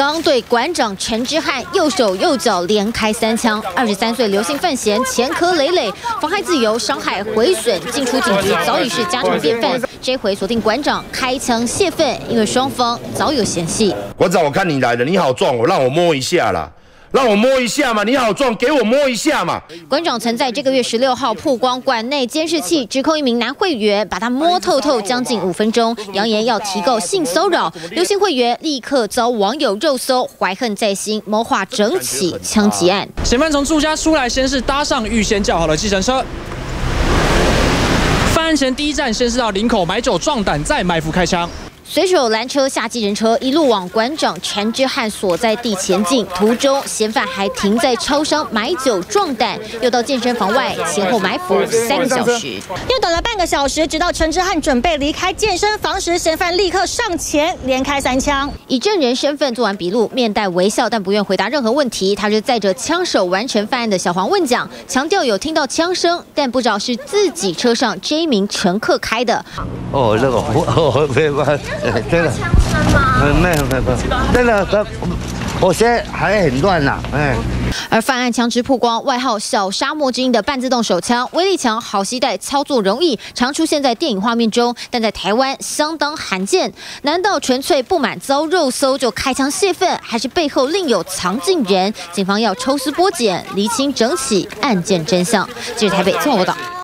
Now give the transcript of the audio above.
刚对馆长陈之翰右手右脚连开三枪，二十三岁刘姓范闲前科累累，妨害自由、伤害、毁损，进出警局早已是家常便饭。这回锁定馆长开枪泄愤，因为双方早有嫌隙。馆长，我看你来了，你好壮，我让我摸一下啦。让我摸一下嘛，你好壮，给我摸一下嘛。馆长曾在这个月十六号曝光馆内监视器，指控一名男会员把他摸透透将近五分钟，扬言要提告性骚扰。刘姓会员立刻遭网友肉搜，怀恨在心，谋划整起枪击案。嫌犯从住家出来，先是搭上预先叫好的计程车，犯案前第一站先是到林口买酒壮胆，再埋伏开枪。随手拦车下计程车，一路往馆长陈之汉所在地前进。途中，嫌犯还停在超商买酒壮胆，又到健身房外前后埋伏三个小时。又等了半个小时，直到陈之汉准备离开健身房时，嫌犯立刻上前连开三枪。以证人身份做完笔录，面带微笑，但不愿回答任何问题。他是载着枪手完成犯案的小黄问讲，强调有听到枪声，但不知道是自己车上这一名乘客开的。哦，那个，哦，没有，真的，枪声吗？没有，没有，真的，我现在还很乱呐，哎。而犯案枪支曝光，外号“小沙漠之鹰”的半自动手枪，威力强，好携带，操作容易，常出现在电影画面中，但在台湾相当罕见。难道纯粹不满遭肉搜就开枪泄愤，还是背后另有藏镜人？警方要抽丝剥茧，厘清整起案件真相。这是台北综合报道。